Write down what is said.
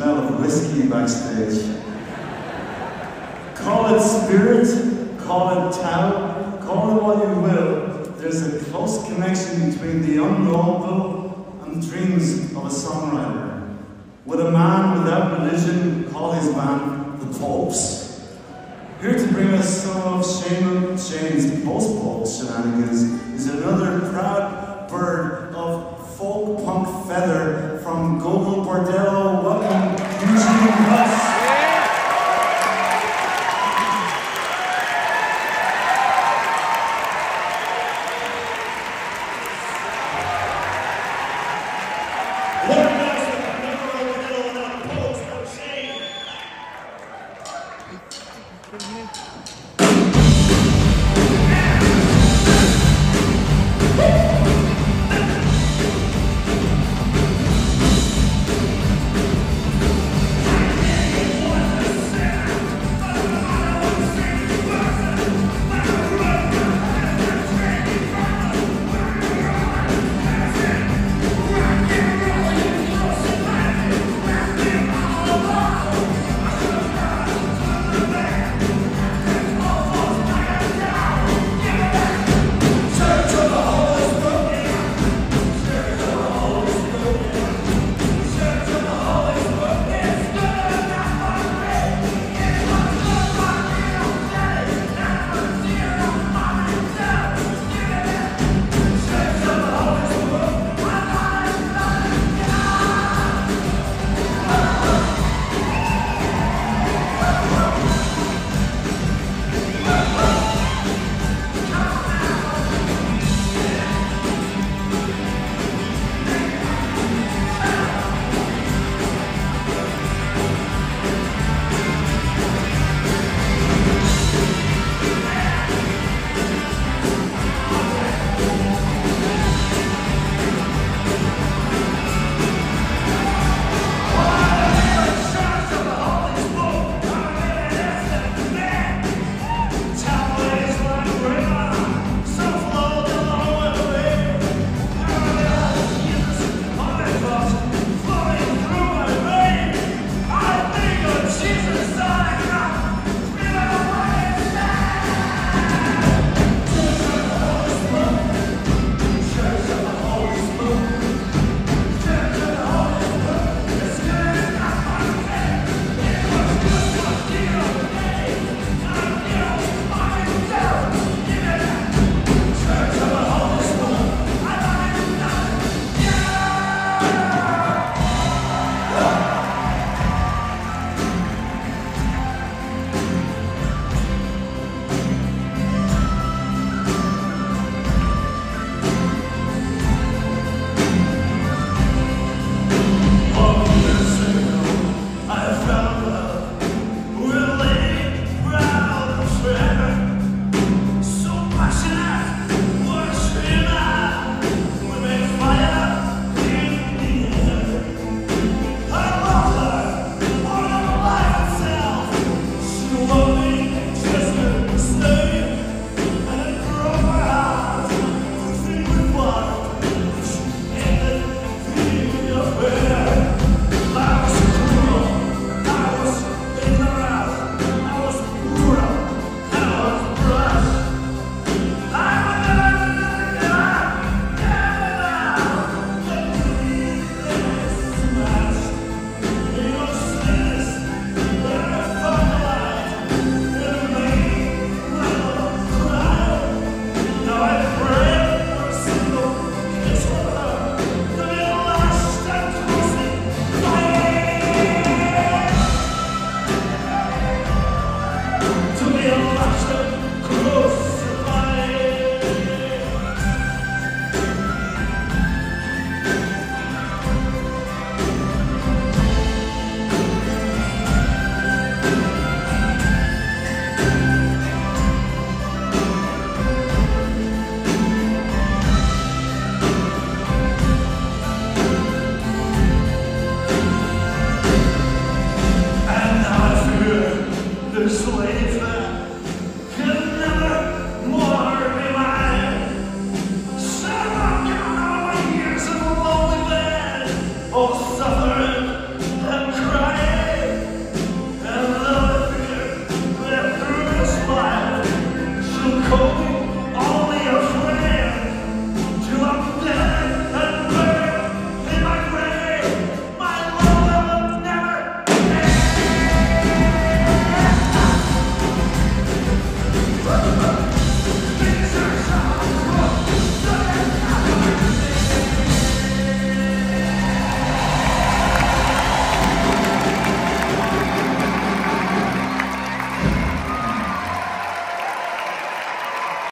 smell of whiskey backstage. Call it spirit, call it Tao, call it what you will. There's a close connection between the unknowable and the dreams of a songwriter. Would a man without religion call his band the Popes? Here to bring us some of Seamus Shane's post-Pogues shenanigans is another proud bird of folk punk feather from Gogol Bordello. Welcome Eugene Russell.